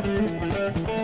Música